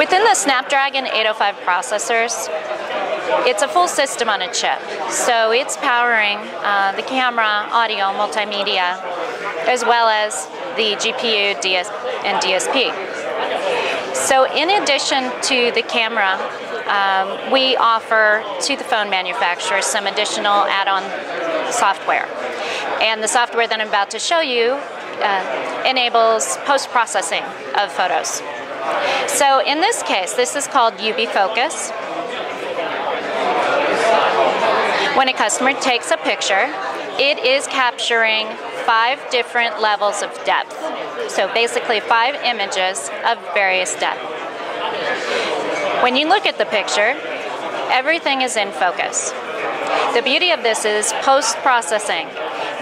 Within the Snapdragon 805 processors, it's a full system on a chip. So it's powering uh, the camera, audio, multimedia, as well as the GPU DS and DSP. So in addition to the camera, um, we offer to the phone manufacturers some additional add-on software. And the software that I'm about to show you uh, enables post-processing of photos. So in this case, this is called UbiFocus. When a customer takes a picture, it is capturing five different levels of depth. So basically five images of various depth. When you look at the picture, everything is in focus. The beauty of this is post-processing.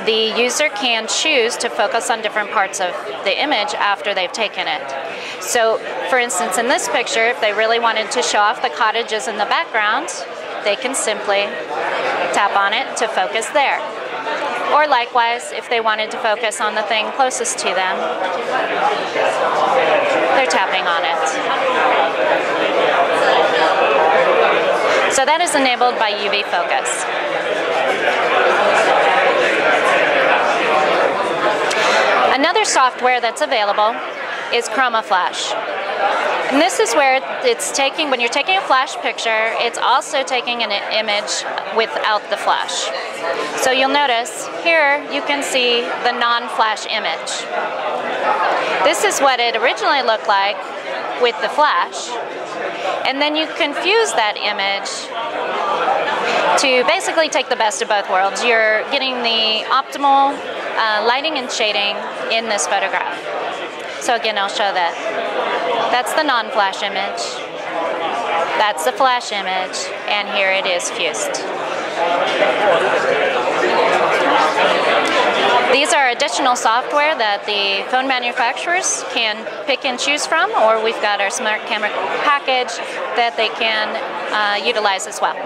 The user can choose to focus on different parts of the image after they've taken it. So, for instance, in this picture, if they really wanted to show off the cottages in the background, they can simply tap on it to focus there. Or likewise, if they wanted to focus on the thing closest to them, they're tapping on it. So that is enabled by UbiFocus. Software that's available is ChromaFlash. And this is where it's taking, when you're taking a flash picture, it's also taking an image without the flash. So you'll notice here you can see the non-flash image. This is what it originally looked like with the flash. And then you confuse that image to basically take the best of both worlds. You're getting the optimal uh, lighting and shading in this photograph. So again, I'll show that. That's the non-flash image. That's the flash image, and here it is fused. These are additional software that the phone manufacturers can pick and choose from, or we've got our smart camera package that they can uh, utilize as well.